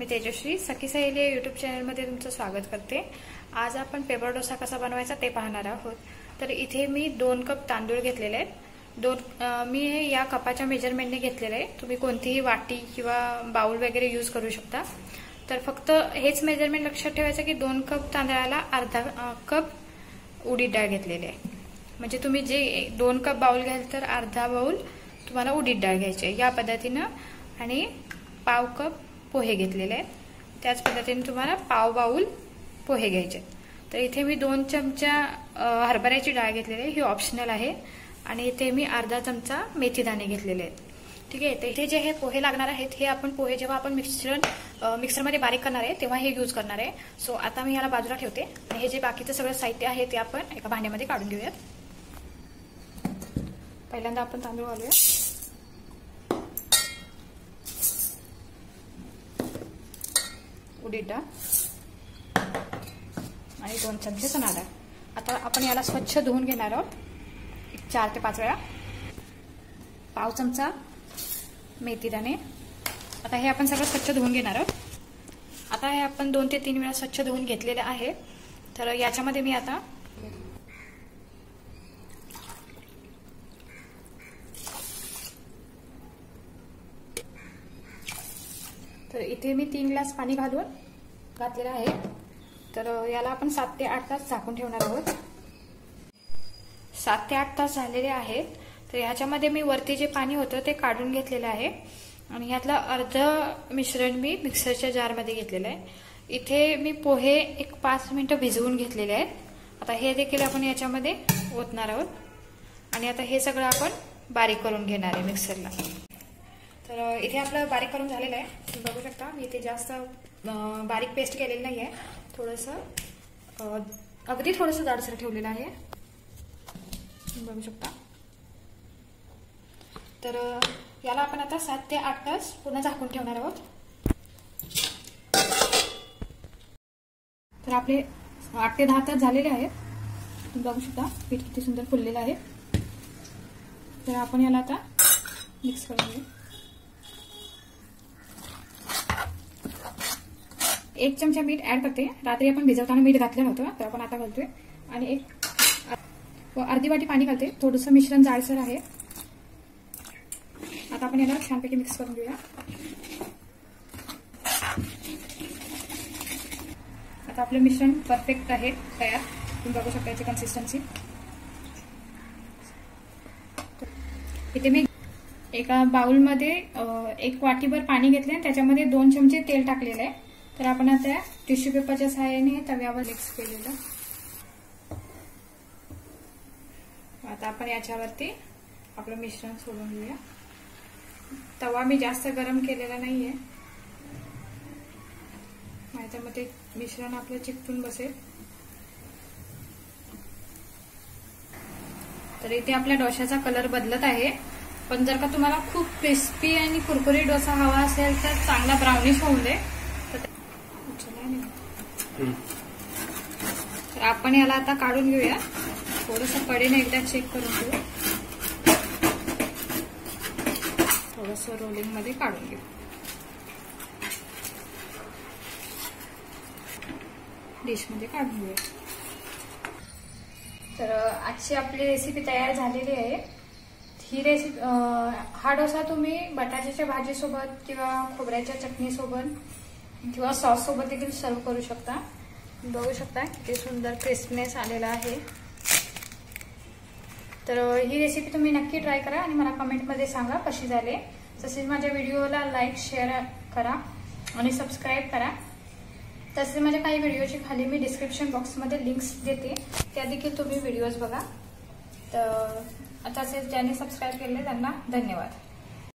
मी तेजश्री. सखी सहेली यूट्यूब चॅनलमध्ये तुमचं स्वागत करते. आज आपण पेपर डोसा कसा बनवायचा ते पाहणार आहोत. तर इथे मी दोन कप तांदूळ घेतलेले आहेत. दोन मी हे या कपाच्या मेजरमेंटने घेतलेले आहे. तुम्ही कोणतीही वाटी किंवा बाउल वगैरे यूज करू शकता. तर फक्त हेच मेजरमेंट लक्षात ठेवायचं की दोन कप तांदळाला अर्धा कप उडीद डाळ घेतलेली आहे. म्हणजे तुम्ही जे दोन कप बाउल घ्याल तर अर्धा बाउल तुम्हाला उडीद डाळ घ्यायची आहे. या पद्धतीनं आणि पाव कप पोहे घेतलेले आहेत. त्याच पद्धतीने तुम्हाला पाव बाऊल पोहे घ्यायचे तर इथे मी दोन चमचा हरभऱ्याची डाळ घेतलेली आहे. ही ऑप्शनल आहे. आणि इथे मी अर्धा चमचा मेथी दाणे घेतलेले आहेत. ठीक आहे? तर इथे जे हे पोहे लागणार आहेत हे आपण पोहे जेव्हा आपण मिक्सरण मिक्सरमध्ये बारीक करणार आहे तेव्हा हे यूज करणार आहे. सो आता मी याला बाजूला ठेवते. आणि हे जे बाकीचं सगळं साहित्य आहे ते आपण एका भांड्यामध्ये काढून घेऊयात. पहिल्यांदा आपण तांदूळ घालूया. उडीटा. आणि दोन चमचे चणा डाळ. आता आपण याला स्वच्छ धुवून घेणार आहोत. एक चार ते पाच वेळा. पाव चमचा मेथी दाणे. आता हे आपण सगळं स्वच्छ धुवून घेणार आहोत. आता हे आपण दोन ते तीन वेळा स्वच्छ धुवून घेतलेलं आहे. तर याच्यामध्ये मी आता तर इथे मी तीन ग्लास पाणी घालून घातलेलं आहे. तर याला आपण सात ते आठ तास झाकून ठेवणार आहोत. सात ते आठ तास झालेले आहेत. तर ह्याच्यामध्ये मी वरती जे पाणी होतं ते काढून घेतलेलं आहे. आणि ह्यातलं अर्ध मिश्रण मी मिक्सरच्या जारमध्ये घेतलेलं आहे. इथे मी पोहे एक पाच मिनिटं भिजवून घेतलेले आहेत. आता हे देखील आपण याच्यामध्ये ओतणार आहोत. आणि आता हे सगळं आपण बारीक करून घेणार आहे मिक्सरला. इथे आपलं बारीक करून झालेलं आहे. तुम्ही बघू शकता. मी इथे जास्त बारीक पेस्ट केलेलं नाही आहे थोडंसं अगदी थोडंसं जाडसर ठेवलेलं आहे. बघू शकता. तर याला आपण आता सात ते आठ तास पुन्हा झाकून ठेवणार आहोत. तर आपले आठ ते दहा तास झालेले आहेत. तुम्ही बघू शकता पीठ किती सुंदर फुललेलं आहे. तर आपण याला आता मिक्स करून घेऊ. एक चमचा मीठ ऍड करते. रात्री आपण भिजवताना मीठ घातलं नव्हतं तर आपण आता घालतोय. आणि एक अर्धी वाटी पाणी घालते. थोडंसं मिश्रण जाळसर आहे. आता आपण याला छानपैकी मिक्स करून घेऊया. आता आपलं मिश्रण परफेक्ट आहे तयार. तुम्ही बघू शकता याची कन्सिस्टन्सी इथे मी एका बाउलमध्ये एक वाटीभर पाणी घेतले आणि त्याच्यामध्ये दोन चमचे तेल टाकलेलं आहे. तर आपण आता टिश्यू पेपरच्या सहाय्याने तव्यावर मिक्स केलेलं. आता आपण याच्यावरती आपलं मिश्रण सोडून घेऊया तवा मी जास्त गरम केलेला नाहीये. त्यामध्ये मिश्रण आपलं चिकटून बसेल. तर इथे आपल्या डोशाचा कलर बदलत आहे. पण जर का तुम्हाला खूप क्रिस्पी आणि कुरकुरी डोसा हवा असेल तर चांगला ब्राउनिश होऊन दे. तर आपण याला आता काढून घेऊया. थोडस कडेने एकदा चेक करून घेऊ. थोडस रोलिंगमध्ये काढून घेऊ. डिशमध्ये काढून घेऊया तर आजची आपली रेसिपी तयार झालेली आहे. ही रेसिपी हा डोसा तुम्ही बटाट्याच्या भाजीसोबत किंवा खोबऱ्याच्या चटणीसोबत किंवा सॉस सोबत देखील सर्व करू शकता. बघू शकता किती सुंदर क्रिस्पनेस आलेला आहे. तर ही रेसिपी तुम्ही नक्की ट्राय करा आणि मला कमेंटमध्ये सांगा कशी झाली. तसेच माझ्या व्हिडिओला लाईक शेअर करा आणि सबस्क्राईब करा. तसेच माझ्या काही व्हिडिओची खाली मी डिस्क्रिप्शन बॉक्समध्ये लिंक्स देते. त्या देखील तुम्ही व्हिडिओज बघा. तर तसेच ज्यांनी सबस्क्राईब केले त्यांना धन्यवाद.